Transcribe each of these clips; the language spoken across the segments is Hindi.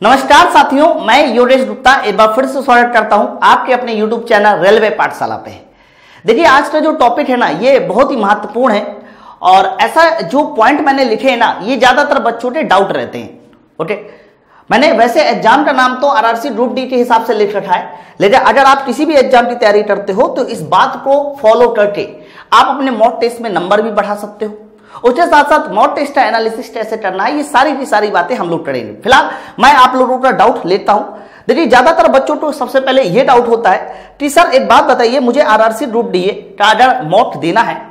नमस्कार साथियों, मैं योगेश गुप्ता एक बार फिर से स्वागत करता हूँ आपके अपने YouTube चैनल रेलवे पाठशाला पे। देखिए, आज का जो टॉपिक है ना, ये बहुत ही महत्वपूर्ण है और ऐसा जो पॉइंट मैंने लिखे हैं ना, ये ज़्यादातर बच्चों के डाउट रहते हैं ओके मैंने वैसे एग्ज़ाम का नाम तो आरआरसी ग्रुप डी के हिसाब से लिख रखा है, लेकिन अगर आप किसी भी एग्ज़ाम की तैयारी करते हो तो इस बात को फॉलो करके आप अपने मॉक टेस्ट में नंबर भी बढ़ा सकते हो। उसके साथ साथ मॉक टेस्ट का एनालिसिस कैसे करना है ये सारी की सारी बातें हम लोग करेंगे। फ़िलहाल, मैं आप लोगों का डाउट लेता हूँ। देखिए, ज़्यादातर बच्चों को सबसे पहले ये डाउट होता है कि, सर, एक बात बताइए, मुझे आरआरसी ग्रुप डी का अगर मॉक देना है।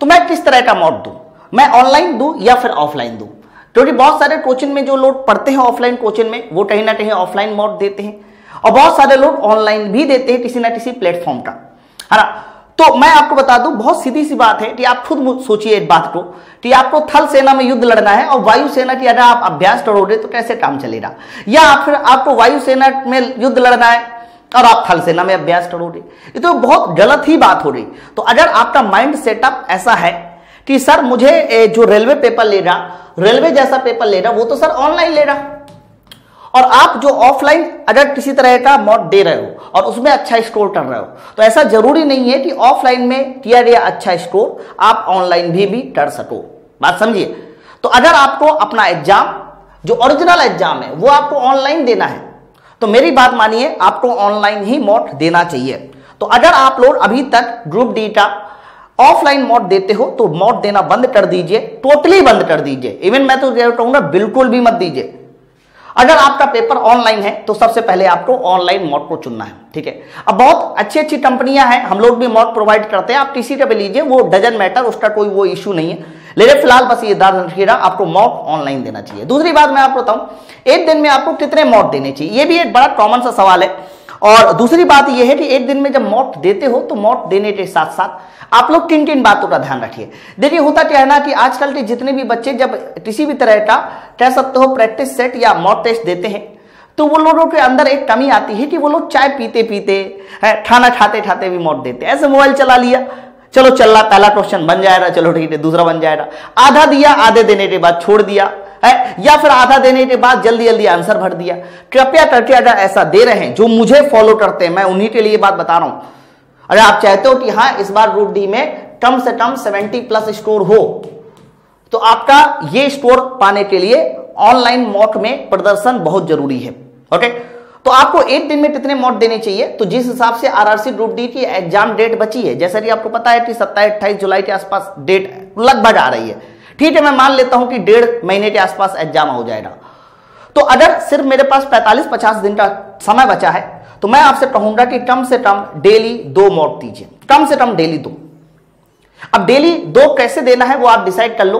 तो मैं किस तरह का मॉक दूँ? मैं ऑनलाइन दूँ या फिर ऑफलाइन दूँ? क्योंकि बहुत सारे कोचिंग में जो लोग पढ़ते हैं ऑफलाइन कोचिंग में, वो कहीं ना कहीं ऑफलाइन मॉक देते हैं। और बहुत सारे लोग ऑनलाइन भी देते हैं किसी ना किसी प्लेटफॉर्म का। है ना? तो मैं आपको बता दूँ, बहुत सीधी सी बात है कि आप खुद सोचिए एक बात को, कि आपको थल सेना में युद्ध लड़ना है और वायु सेना की अगर आप अभ्यास करोगे तो कैसे काम चलेगा? या फिर आपको वायु सेना में युद्ध लड़ना है और आप थल सेना में अभ्यास करोगे? ये तो बहुत गलत ही बात हो रही। तो अगर आपका माइंड सेटअप ऐसा है कि, सर, मुझे जो रेलवे पेपर ले रहा रेलवे जैसा पेपर ले रहा, वो तो सर ऑनलाइन ले रहा। और आप जो ऑफलाइन अगर किसी तरह का मॉड दे रहे हो और उसमें अच्छा स्कोर कर रहे हो तो ऐसा ज़रूरी नहीं है कि ऑफलाइन में किया गया अच्छा स्कोर आप ऑनलाइन भी भी कर सको। बात समझिए? तो अगर आपको अपना एग्ज़ाम जो ओरिजिनल एग्ज़ाम है, वो आपको ऑनलाइन देना है तो मेरी बात मानिए, आपको ऑनलाइन ही मॉड देना चाहिए। तो अगर आप लोग अभी तक ग्रुप डी का ऑफलाइन मॉड देते हो तो मॉड देना बंद कर दीजिए टोटली बंद कर दीजिए। इवन मैं तो कहूँगा बिल्कुल भी मत दीजिए। अगर आपका पेपर ऑनलाइन है तो सबसे पहले आपको ऑनलाइन मॉड को चुनना है, ठीक है? अब बहुत अच्छी अच्छी कंपनियाँ हैं, हम लोग भी मॉड प्रोवाइड करते हैं, आप किसी का भी लीजिए, वो डजन मैटर उसका कोई वो इश्यू नहीं है। लेकिन फ़िलहाल बस ये ध्यान रखिएगा आपको मॉक ऑनलाइन देना चाहिए। दूसरी बात मैं आपको बताऊँ, एक दिन में आपको कितने मॉड देने चाहिए? ये भी एक बड़ा कॉमन सा सवाल है। और दूसरी बात यह है कि एक दिन में जब मौत देते हो तो मौत देने के साथ साथ आप लोग किन किन बातों का ध्यान रखिए। देखिए, होता क्या है ना कि आजकल के जितने भी बच्चे जब किसी भी तरह का कह सकते हो प्रैक्टिस सेट या मॉक टेस्ट देते हैं तो वो लोगों के अंदर एक कमी आती है कि वो लोग चाय पीते पीते खाना खाते खाते भी मौत देते ऐसे मोबाइल चला लिया, चलो चल रहा पहला क्वेश्चन बन जाएगा, चलो ठीक है, दूसरा बन जाएगा। आधा दिया, आधे देने के बाद छोड़ दिया। है? या फिर आधा देने के बाद जल्दी जल्दी आंसर भर दिया। कृपया करके अगर ऐसा दे रहे हैं, जो मुझे फॉलो करते हैं, मैं उन्हीं के लिए बात बता रहा हूँ। अगर आप चाहते हो कि हाँ इस बार ग्रुप डी में कम से कम 70 प्लस स्कोर हो तो आपका ये स्कोर पाने के लिए ऑनलाइन मॉक में प्रदर्शन बहुत ज़रूरी है। ओके तो आपको एक दिन में कितने मॉक देने चाहिए? तो जिस हिसाब से आरआरसी ग्रुप डी की एग्ज़ाम डेट बची है, जैसा कि आपको पता है कि सत्ताईस, अट्ठाईस जुलाई के आसपास डेट लगभग आ रही है। ठीक है, मैं मान लेता हूँ कि डेढ़ महीने के आसपास एग्ज़ाम हो जाएगा। तो अगर सिर्फ़ मेरे पास 45-50 दिन का समय बचा है तो मैं आपसे कहूँगा कि कम से कम डेली दो मॉक दीजिए कम से कम डेली दो। अब डेली दो कैसे देना है वो आप डिसाइड कर लो।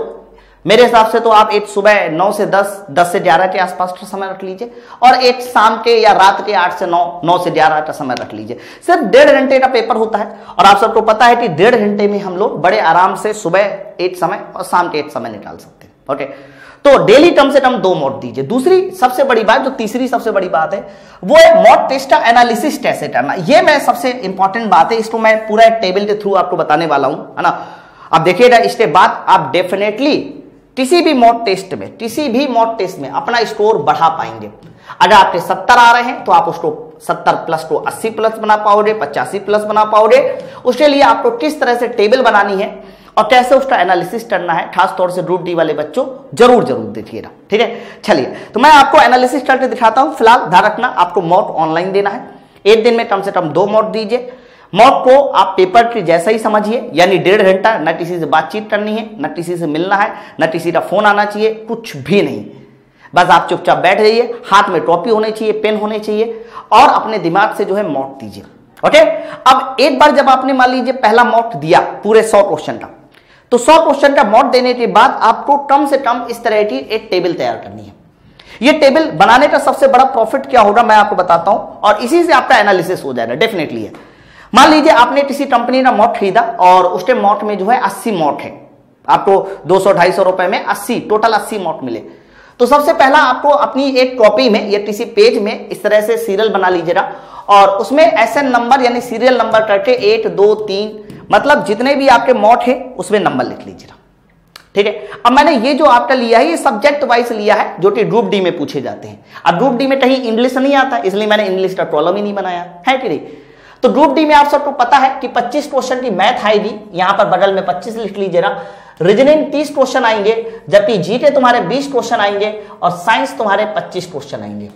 मेरे हिसाब से तो आप एक सुबह नौ से दस दस से ग्यारह के आसपास का समय रख लीजिए और एक शाम के या रात के आठ से नौ नौ से ग्यारह का समय रख लीजिए। सिर्फ़ डेढ़ घंटे का पेपर होता है और आप सबको पता है कि डेढ़ घंटे में हम लोग बड़े आराम से सुबह एक समय और शाम के एक समय निकाल सकते हैं। ओके? तो डेली कम से कम दो मॉड दीजिए। दूसरी सबसे बड़ी बात, जो तीसरी सबसे बड़ी बात है, वो है मॉड टेस्ट का एनालिसिस कैसे करना। ये मैं सबसे इंपॉर्टेंट बात है, इसको मैं पूरा टेबल के थ्रू आपको बताने वाला हूँ, है ना? आप देखिएगा, इसके बाद आप डेफिनेटली किसी भी मॉक टेस्ट में, किसी भी मॉक टेस्ट में अपना स्कोर बढ़ा पाएँगे। अगर आपके सत्तर आ रहे हैं तो आप उसको सत्तर प्लस को अस्सी प्लस बना पाओगे, पचासी प्लस बना पाओगे। उसके लिए आपको किस तरह से टेबल बनानी है और कैसे उसका एनालिसिस करना है, खास तौर से ग्रुप डी वाले बच्चों, ज़रूर ज़रूर देखिएगा, ठीक है? चलिए तो मैं आपको एनालिसिस करके दिखाता हूँ। फ़िलहाल, ध्यान रखना, आपको मॉक ऑनलाइन देना है। एक दिन में कम से कम दो मॉक दीजिए। मॉक को आप पेपर के जैसा ही समझिए, यानी डेढ़ घंटा न किसी से बातचीत करनी है, न किसी से मिलना है, न किसी का फ़ोन आना चाहिए, कुछ भी नहीं। बस आप चुपचाप बैठ जाइए, हाथ में टॉपी होनी चाहिए, पेन होने चाहिए, और अपने दिमाग से जो है मॉक दीजिए ओके? अब एक बार जब आपने मान लीजिए पहला मॉक दिया, पूरे सौ क्वेश्चन का तो सौ क्वेश्चन का मॉक देने के बाद आपको कम से कम इस तरह की एक टेबल तैयार करनी है। ये टेबल बनाने का सबसे बड़ा प्रॉफिट क्या होगा, मैं आपको बताता हूँ, और इसी से आपका एनालिसिस हो जाएगा, डेफिनेटली है। मान लीजिए आपने किसी कंपनी का मॉट खरीदा और उसके मॉट में जो है अस्सी मॉट है। आपको दो सौ, ढाई सौ रुपए में अस्सी, टोटल अस्सी मॉट मिले। तो सबसे पहला आपको अपनी एक कॉपी में, या किसी पेज में इस तरह से सीरियल बना लीजिएगा और उसमें एन नंबर यानी सीरियल नंबर करके एक, दो, तीन मतलब जितने भी आपके मॉट है, उसमें नंबर लिख लीजिएगा। ठीक है? अब मैंने ये जो आपका लिया है, ये सब्जेक्ट वाइज लिया है, जो कि ग्रुप डी में पूछे जाते हैं। अब ग्रुप डी में कहीं इंग्लिश नहीं आता, इसलिए मैंने इंग्लिश का प्रॉब्लम ही नहीं बनाया। है कि नहीं? तो ग्रुप डी में आप सबको पता है कि 25 क्वेश्चन की मैथ आएगी। यहाँ पर बगल में 25 लिख लीजिए ना रीजनिंग 30 क्वेश्चन आएँगे, जबकि जी के तुम्हारे 20 क्वेश्चन आएँगे और साइंस तुम्हारे 25 क्वेश्चन आएँगे।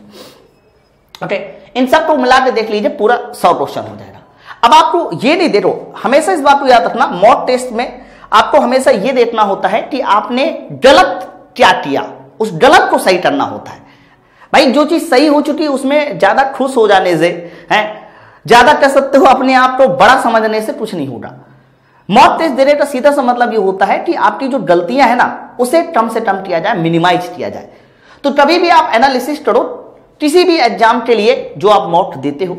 ओके इन सबको मिला के देख लीजिए, पूरा 100 क्वेश्चन हो जाएगा। अब आपको ये नहीं दे हमेशा इस बात को याद रखना मॉक टेस्ट में आपको हमेशा ये देखना होता है कि आपने गलत क्या किया। उस गलत को सही करना होता है। भाई, जो चीज़ सही हो चुकी है, उसमें ज़्यादा खुश हो जाने से, है ज़्यादा कह सकते हो अपने आप को बड़ा समझने से कुछ नहीं होगा। मौत टेस्ट देने का सीधा सा मतलब ये होता है कि आपकी जो गलतियाँ है ना, उसे कम से कम किया जाए मिनिमाइज किया जाए। तो कभी भी आप एनालिसिस करो, किसी भी एग्ज़ाम के लिए जो आप मॉक देते हो,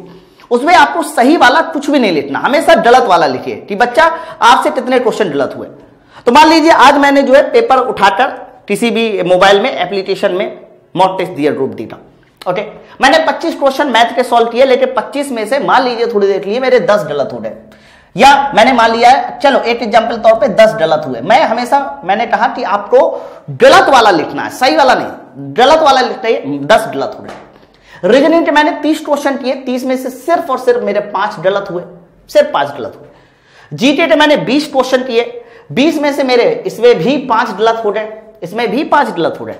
उसमें आपको सही वाला कुछ भी नहीं लिखना, हमेशा गलत वाला लिखिए कि बच्चा आपसे कितने क्वेश्चन गलत हुए। तो मान लीजिए आज मैंने जो है पेपर उठाकर किसी भी मोबाइल में एप्लीकेशन में मॉक टेस्ट दिया ग्रुप दी था ओके मैंने 25 क्वेश्चन मैथ के सॉल्व किए, लेकिन 25 में से मान लीजिए थोड़ी देर के लिए मेरे 10 गलत हो गए या मैंने मान लिया है, चलो एक एग्ज़ाम्पल तौर पे 10 गलत हुए। मैं हमेशा, मैंने कहा कि आपको गलत वाला लिखना है, सही वाला नहीं। गलत वाला लिखते दस गलत हो गए रीजनिंग के मैंने 30 क्वेश्चन किए 30 में से सिर्फ़ और सिर्फ़ मेरे पाँच गलत हुए। सिर्फ़ पाँच गलत हुए। जीटे के मैंने 20 क्वेश्चन किए। 20 में से मेरे, इसमें भी पाँच गलत हो गए। इसमें भी पाँच गलत हो गए।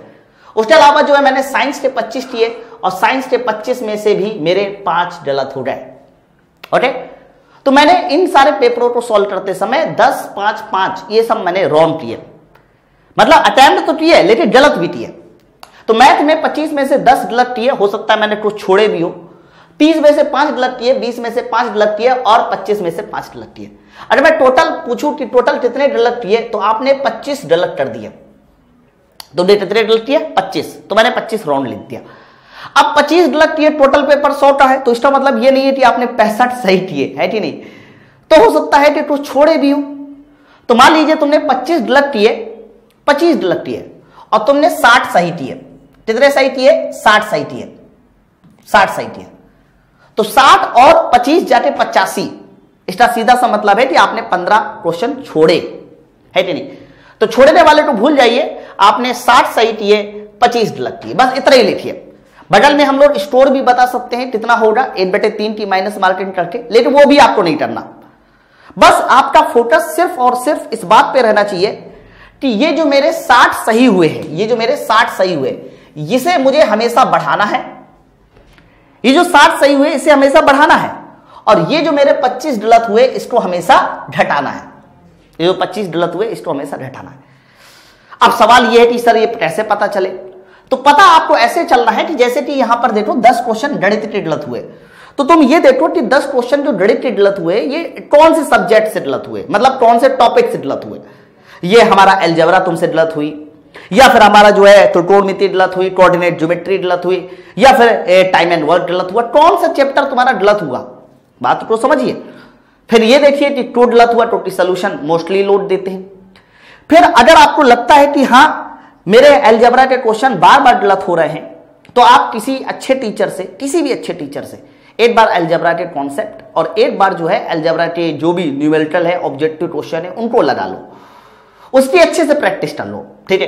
उसके अलावा जो है मैंने साइंस के 25 किए। और साइंस के 25 में से भी मेरे पाँच गलत हो गए। ओके तो मैंने इन सारे पेपरों को सॉल्व करते समय 10 5 5 ये सब मैंने रॉन्ग किए। मतलब अटेम्प्ट तो किए, लेकिन गलत भी किए। तो मैथ में 25 में से 10 गलत किए, हो सकता है मैंने कुछ छोड़े भी हो। 30 में से पाँच गलत किए 20 में से पाँच गलत किए, और 25 में से पाँच गलत किए। अगर मैं टोटल पूछूँ कि टोटल कितने गलत किए तो आपने 25 गलत कर दिए। तो कितने गलत किए? 25 तो मैंने 25 राउंड लिख दिया। अब 25 गलत किए टोटल पेपर सौ का है तो इसका मतलब ये नहीं है कि आपने पैंसठ सही किए, है कि नहीं? तो हो सकता है कि कुछ छोड़े भी हो। तो मान लीजिए तुमने 25 गलत किए 25 गलत किए, और तुमने 60 सही किए। कितने सही किए? 60 सही किए। 60 सही किए। तो 60 और 25 जाके पचासी। इसका सीधा सा मतलब है कि आपने 15 क्वेश्चन छोड़े, है कि नहीं? तो छोड़ने वाले को भूल जाइए, आपने 60 सही किए 25 गलत किए। बस इतना ही लिखिए। बगल में हम लोग स्टोर भी बता सकते हैं कितना होगा, एक बटे तीन की माइनस मार्केट करके, लेकिन वो भी आपको नहीं करना। बस आपका फोकस सिर्फ़ और सिर्फ़ इस बात पे रहना चाहिए कि ये जो मेरे 60 सही हुए हैं, ये जो मेरे 60 सही हुए, इसे मुझे हमेशा बढ़ाना है। ये जो 60 सही हुए, इसे हमेशा बढ़ाना है। और ये जो मेरे 25 गलत हुए, इसको हमेशा घटाना है। ये जो 25 गलत हुए, इसको हमेशा घटाना है। अब सवाल ये है कि सर, ये कैसे पता चले? तो पता आपको ऐसे चलना है कि जैसे कि यहाँ पर देखो दस क्वेश्चन गणित के गलत हुए। तो तुम ये देखो कि दस क्वेश्चन जो गणित के गलत हुए, ये कौन से सब्जेक्ट से गलत हुए? मतलब कौन से टॉपिक से गलत हुए? ये हमारा एल्जेब्रा तुमसे गलत हुई। या फिर हमारा जो है त्रिकोणमिति गलत हुई कोऑर्डिनेट ज्योमेट्री गलत हुई। या फिर टाइम एंड वर्क गलत हुआ। कौन सा चैप्टर तुम्हारा गलत हुआ? बात को समझिए। फिर ये देखिए कि टू गलत हुआ टोटी सोल्यूशन मोस्टली लोड देते हैं। फिर अगर आपको लगता है कि हाँ मेरे एल्जबरा के क्वेश्चन बार बार गलत हो रहे हैं। तो आप किसी अच्छे टीचर से, किसी भी अच्छे टीचर से, एक बार एल्जबरा के कॉन्सेप्ट और एक बार जो है एल्जबरा के जो भी न्यूमेरिकल है ऑब्जेक्टिव क्वेश्चन है, उनको लगा लो। उसकी अच्छे से प्रैक्टिस कर लो, ठीक है?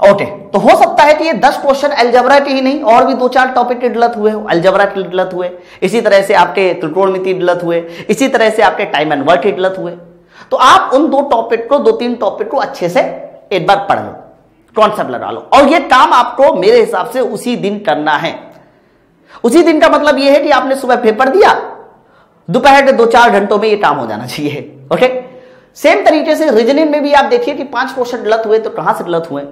ओके तो हो सकता है कि ये दस क्वेश्चन एल्जबरा के ही नहीं, और भी दो चार टॉपिक के गलत हुए एल्जबरा के गलत हुए, इसी तरह से आपके त्रिकोणमिति गलत हुए, इसी तरह से आपके टाइम एंड वर्क के गलत हुए। तो आप उन दो टॉपिक को दो तीन टॉपिक को अच्छे से एक बार पढ़ लो। कॉन्सेप्ट लगा लो। और ये काम आपको मेरे हिसाब से उसी दिन करना है। उसी दिन का मतलब ये है कि आपने सुबह पेपर दिया, दोपहर के दो चार घंटों में ये काम हो जाना चाहिए ओके सेम तरीके से रीजनिंग में भी आप देखिए कि पाँच क्वेश्चन गलत हुए तो कहाँ से गलत हुए?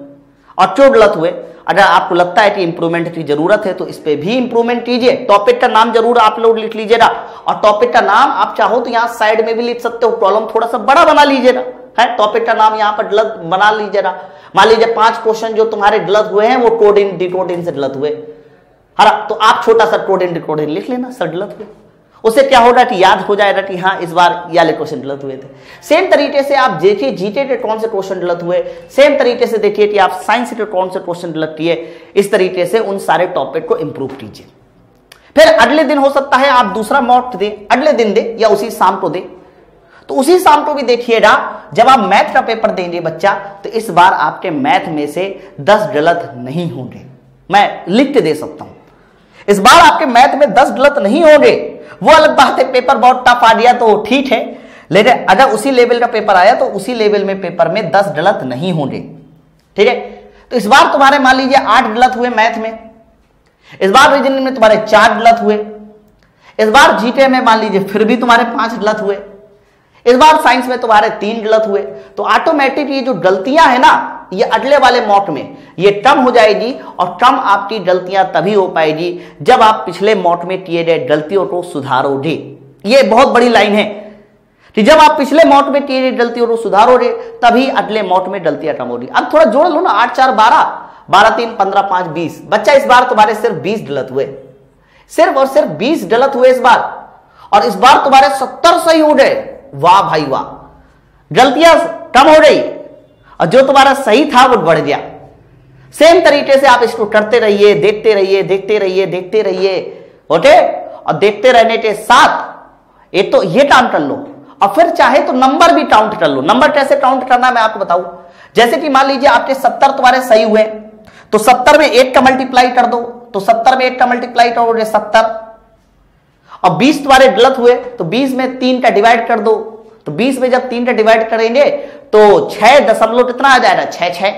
और क्यों गलत हुए? अगर आपको लगता है कि इंप्रूवमेंट की ज़रूरत है तो इस पर भी इंप्रूवमेंट कीजिए। टॉपिक का नाम ज़रूर आप लोग लिख लीजिएगा। और टॉपिक का नाम आप चाहो तो यहाँ साइड में भी लिख सकते हो प्रॉब्लम थोड़ा सा बड़ा बना लीजिएगा। है? टॉपिक का नाम यहाँ पर गलत बना लीजिएगा मान लीजिए पाँच क्वेश्चन जो तुम्हारे गलत हुए हैं, वो कोडिन डिकोडिन से गलत हुए। हरा तो आप छोटा सा कोडिन डिकोडिन लिख लेना सर गलत हुए। उसे क्या होगा कि याद हो जाएगा कि हाँ इस बार ये क्वेश्चन गलत हुए थे। सेम तरीके से आप देखिए जीटे के कौन से क्वेश्चन गलत हुए। सेम तरीके से देखिए कि आप साइंस के कौन से क्वेश्चन गलत किए। इस तरीके से उन सारे टॉपिक को इंप्रूव कीजिए। फिर अगले दिन हो सकता है आप दूसरा मॉक दें, अगले दिन दे या उसी शाम को दे। तो उसी शाम को भी देखिएगा, जब आप मैथ का पेपर देंगे बच्चा तो इस बार आपके मैथ में से दस गलत नहीं होंगे। मैं लिख के दे सकता हूँ। इस बार आपके मैथ में दस गलत नहीं होंगे। वो अलग बात है पेपर बहुत टफ आ गया तो ठीक है, लेकिन अगर उसी लेवल का पेपर आया तो उसी लेवल में पेपर में दस गलत नहीं होंगे। ठीक है? तो इस बार तुम्हारे, मान लीजिए, आठ गलत हुए मैथ में। इस बार रीजनिंग में तुम्हारे चार गलत हुए। इस बार जीके में, मान लीजिए, फिर भी तुम्हारे पाँच गलत हुए। इस बार साइंस में तुम्हारे तीन गलत हुए। तो ऑटोमेटिक ये जो गलतियाँ है ना, ये अगले वाले मॉट में, ये कम हो जाएगी और कम आपकी गलतियाँ तभी हो पाएगी जब आप पिछले मॉट में किए गए गलतियों को सुधारोगे। ये बहुत बड़ी लाइन है कि जब आप पिछले मॉट में किए गए गलतियों को सुधारोगे, तभी अगले मॉट में गलतियाँ कम होगी। अब थोड़ा जोड़ लो ना, आठ, चार, बारह। बारह, तीन, पंद्रह, पाँच, बीस। बच्चा, इस बार तुम्हारे सिर्फ़ बीस गलत हुए। सिर्फ़ और सिर्फ़ बीस गलत हुए इस बार। और इस बार तुम्हारे सत्तर सही गए। वाह भाई वाह। गलतियाँ कम हो गई और जो तुम्हारा सही था वो बढ़ गया। सेम तरीके से आप इसको करते रहिए, देखते रहिए देखते रहिए देखते रहिए ओके और देखते रहने के साथ ये तो ये काउंट कर लो। और फिर चाहे तो नंबर भी काउंट कर लो। नंबर कैसे काउंट करना मैं आपको बताऊँ? जैसे कि मान लीजिए आपके सत्तर तुम्हारे सही हुए तो सत्तर में एक का मल्टीप्लाई कर दो तो सत्तर में एक का मल्टीप्लाई करोगे सत्तर। और बीस तुम्हारे गलत हुए तो बीस में तीन का डिवाइड कर दो। तो बीस में जब तीन का डिवाइड करेंगे तो छह दशमलव कितना आ जाएगा? छह छह।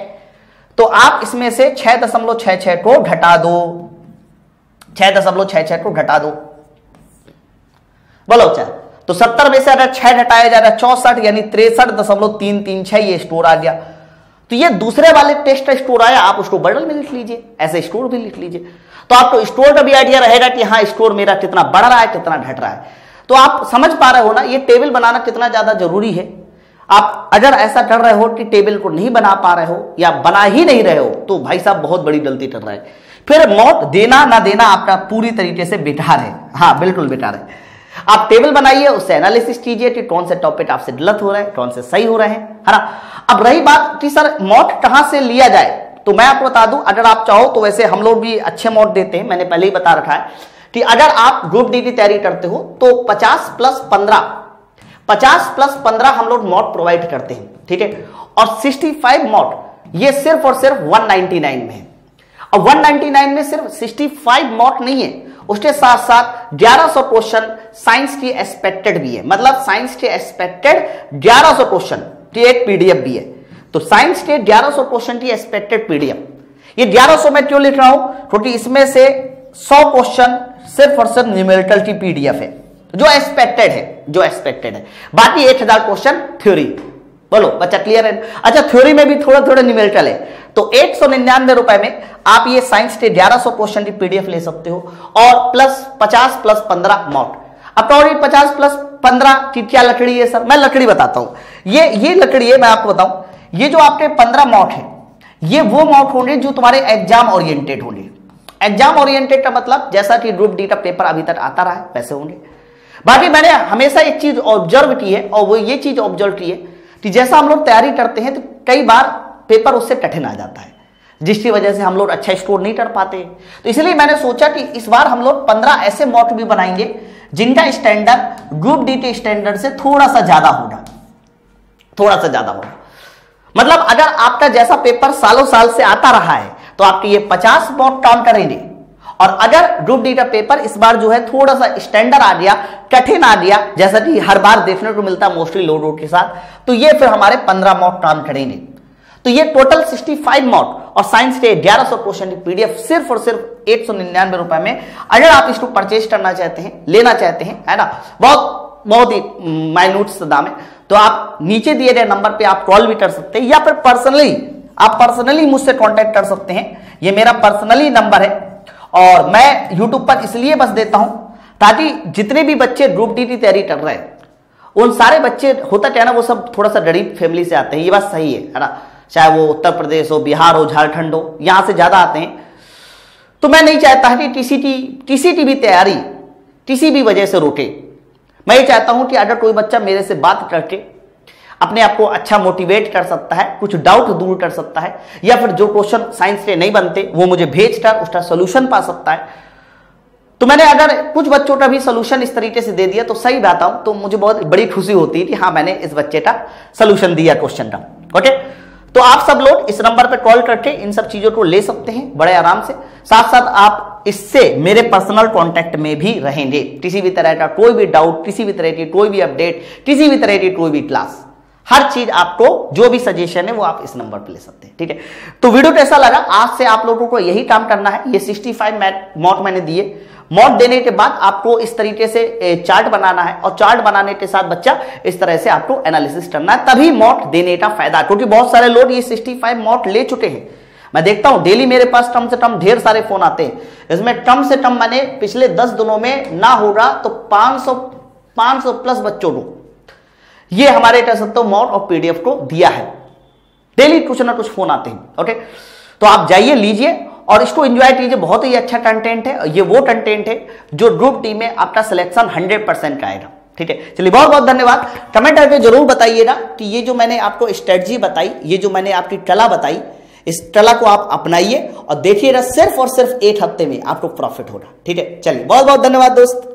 तो आप इसमें से छह दशमलव छह छह को घटा दो। छह दशमलव छह छह को घटा दो। बोलो अच्छा तो सत्तर में से अगर छह घटाया जा रहा है, चौसठ, यानी तिरसठ दशमलव तीन तीन, छह, ये स्टोर आ गया। तो ये दूसरे वाले टेस्ट स्टोर आया, आप उसको बर्डल में लिख लीजिए, ऐसे स्टोर भी लिख लीजिए। तो आपको स्टोर का भी आइडिया रहेगा कि हाँ स्टोर मेरा कितना बढ़ रहा है, कितना घट रहा है। तो आप समझ पा रहे हो ना, ये टेबल बनाना कितना ज़्यादा ज़रूरी है। आप अगर ऐसा कर रहे हो कि टेबल को नहीं बना पा रहे हो या बना ही नहीं रहे हो तो भाई साहब बहुत बड़ी गलती कर रहे हैं। फिर मौत देना ना देना आपका पूरी तरीके से बेकार है। हाँ बिल्कुल बेकार है। आप टेबल बनाइए, उससे एनालिसिस कीजिए कि कौन से टॉपिक आपसे गलत हो रहे हैं, कौन से सही हो रहे हैं। है ना? अब रही बात कि, सर मॉट कहाँ से लिया जाए? तो मैं आपको बता दूँ, अगर आप चाहो तो वैसे हम लोग भी अच्छे मॉट देते हैं, मैंने पहले ही बता रखा है। कि अगर आप ग्रुप डी की तैयारी करते हो तो 50 प्लस 15 50 प्लस 15 हम लोग मॉट प्रोवाइड करते हैं, ठीक है? और 65 मॉट ये सिर्फ़ और सिर्फ़ 199 में है। और 199 में सिर्फ़ 65 मॉट नहीं है, उसके साथ साथ 1100 क्वेश्चन साइंस की एक्सपेक्टेड भी है। मतलब साइंस के एक्सपेक्टेड 1100 क्वेश्चन की एक पीडीएफ भी है। तो साइंस के 1100 क्वेश्चन की एक्सपेक्टेड पीडीएफ ये 1100 में क्यों लिख रहा हूँ? क्योंकि इसमें से 100 क्वेश्चन सिर्फ़ और सिर्फ़ न्यूमेरिकल की पीडीएफ है। जो एक्सपेक्टेड है, जो एक्सपेक्टेड है। बाकी एक हज़ार क्वेश्चन थ्योरी बोलो, बच्चा क्लियर है? अच्छा थ्योरी में भी थोड़ा थोड़ा न्यूमेरिकल है। तो एक सौ निन्यानवे रुपए में आप ये साइंस के ग्यारह सौ क्वेश्चन की पीडीएफ ले सकते हो। और प्लस पचास प्लस पंद्रह मॉट अब तो पचास प्लस पंद्रह की क्या लकड़ी है, सर? मैं लकड़ी बताता हूँ। ये ये लकड़ी है, मैं आपको बताऊँ। ये जो आपके पंद्रह मॉट है, ये वो मॉट होंगे जो तुम्हारे एग्ज़ाम ओरिएंटेड होंगे। एग्ज़ाम ओरिएंटेड का मतलब जैसा कि ग्रुप डी का पेपर अभी तक आता रहा है, वैसे होंगे। बाकी मैंने हमेशा एक चीज़ ऑब्ज़र्व की है, और वो ये चीज़ ऑब्ज़र्व की है कि जैसा हम लोग तैयारी करते हैं तो कई बार पेपर उससे कठिन आ जाता है, जिसकी वजह से हम लोग अच्छा स्कोर नहीं कर पाते। तो इसलिए मैंने सोचा कि इस बार हम लोग पंद्रह ऐसे मॉक भी बनाएँगे, जिनका स्टैंडर्ड ग्रुप डी के स्टैंडर्ड से थोड़ा सा ज़्यादा होगा। थोड़ा सा ज़्यादा होगा। मतलब अगर आपका जैसा पेपर सालों साल से आता रहा है तो आपके ये पचास मॉक काउंट करेंगे। और अगर ग्रुप डी का पेपर इस बार जो है थोड़ा सा स्टैंडर्ड आ गया, कठिन आ गया, जैसा कि हर बार देखने को मिलता है मोस्टली लो रोड के साथ तो ये फिर हमारे पंद्रह मॉक काम करेंगे। तो ये टोटल 65 मॉक और साइंस के 1100 क्वेश्चन की पीडीएफ सिर्फ़ और सिर्फ़ एक सौ निन्यानवे रुपए में अगर आप इसको परचेज करना चाहते हैं, लेना चाहते हैं, है ना? बहुत बहुत ही माइन्यूट दाम है तो आप नीचे दिए गए नंबर पे आप कॉल भी कर सकते हैं या फिर पर्सनली आप पर्सनली मुझसे कांटेक्ट कर सकते हैं। ये मेरा पर्सनली नंबर है और मैं यूट्यूब पर इसलिए बस देता हूँ ताकि जितने भी बच्चे ग्रुप डी की तैयारी कर रहे हैं, उन सारे बच्चे होता क्या ना, वो सब थोड़ा सा गरीब फैमिली से आते हैं। ये बात सही है ना? चाहे वो उत्तर प्रदेश हो, बिहार हो, झारखंड हो, यहाँ से ज़्यादा आते हैं। तो मैं नहीं चाहता कि किसी की भी तैयारी, किसी भी वजह से रोके। मैं ये चाहता हूँ कि अगर कोई बच्चा मेरे से बात करके अपने आप को अच्छा मोटिवेट कर सकता है, कुछ डाउट दूर कर सकता है, या फिर जो क्वेश्चन साइंस के नहीं बनते, वो मुझे भेज कर उसका सोल्यूशन पा सकता है। तो मैंने अगर कुछ बच्चों का भी सोल्यूशन इस तरीके से दे दिया तो सही बात हूँ तो मुझे बहुत बड़ी खुशी होती है कि हाँ मैंने इस बच्चे का सोल्यूशन दिया क्वेश्चन का। ओके तो आप सब लोग इस नंबर पर कॉल करके इन सब चीज़ों को ले सकते हैं, बड़े आराम से। साथ साथ आप इससे मेरे पर्सनल कांटेक्ट में भी रहेंगे। किसी भी तरह का कोई भी डाउट किसी भी तरह की कोई भी अपडेट किसी भी तरह की कोई भी क्लास हर चीज़ आपको जो भी सजेशन है वो आप इस नंबर पर ले सकते हैं, ठीक है? तो वीडियो कैसा लगा, आज से आप लोगों को यही काम करना है। ये 65 फाइव मॉट मैंने दिए। मॉड देने के बाद आपको इस तरीके से चार्ट बनाना है। और चार्ट बनाने के साथ बच्चा, इस तरह से आपको एनालिसिस करना है। तभी मॉट देने का फ़ायदा, क्योंकि बहुत सारे लोग ये 65 मॉट ले चुके हैं। मैं देखता हूँ डेली मेरे पास कम से कम ढेर सारे फ़ोन आते हैं। इसमें कम से कम मैंने पिछले दस दिनों में ना हो रहा तो 500 500 प्लस बच्चों को। ये हमारे कह सकते और पीडीएफ को दिया है। डेली कुछ ना कुछ फ़ोन आते हैं ओके तो आप जाइए, लीजिए और इसको एंजॉय कीजिए। बहुत ही अच्छा कंटेंट है। ये वो कंटेंट है जो ग्रुप टी में आपका सिलेक्शन 100 परसेंट का आएगा। ठीक है? चलिए, बहुत बहुत धन्यवाद। कमेंट करके ज़रूर बताइएगा कि ये जो मैंने आपको स्ट्रेटजी बताई, ये जो मैंने आपकी कला बताई इस कला को आप अपनाइए और देखिएगा सिर्फ़ और सिर्फ़ एक हफ़्ते में आपको प्रॉफिट होगा। ठीक है? चलिए बहुत बहुत धन्यवाद दोस्त।